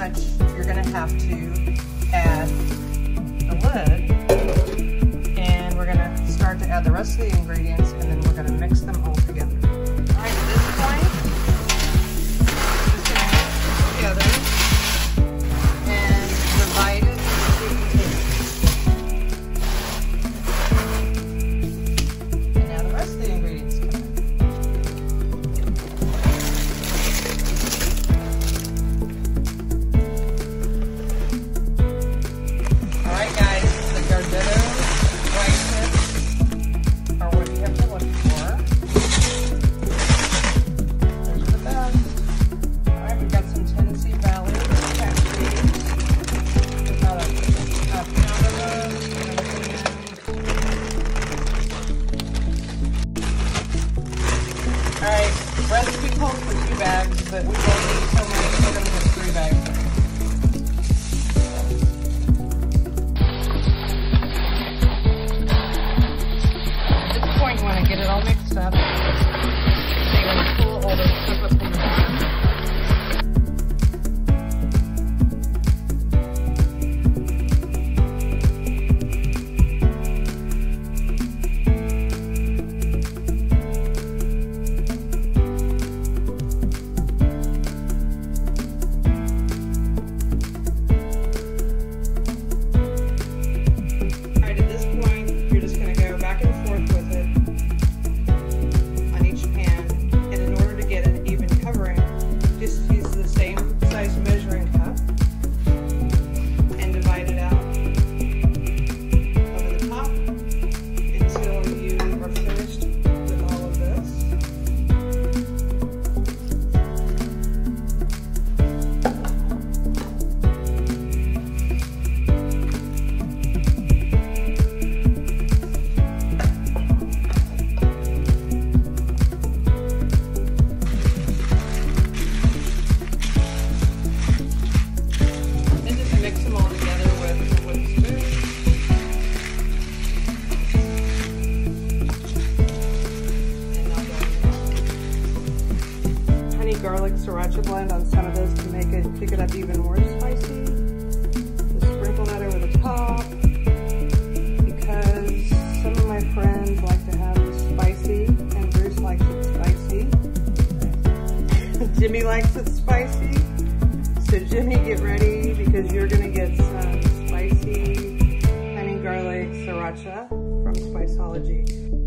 much you're going to have to add the lid. And we're going to start to add the rest of the ingredients recipe calls for two bags, but we don't need so many, so many three bags. garlic sriracha blend on some of this to make it pick it up even more spicy. Just sprinkle that over the top because some of my friends like to have it spicy and Bruce likes it spicy. Jimmy likes it spicy. So Jimmy, get ready because you're gonna get some spicy honey garlic sriracha from Spiceology.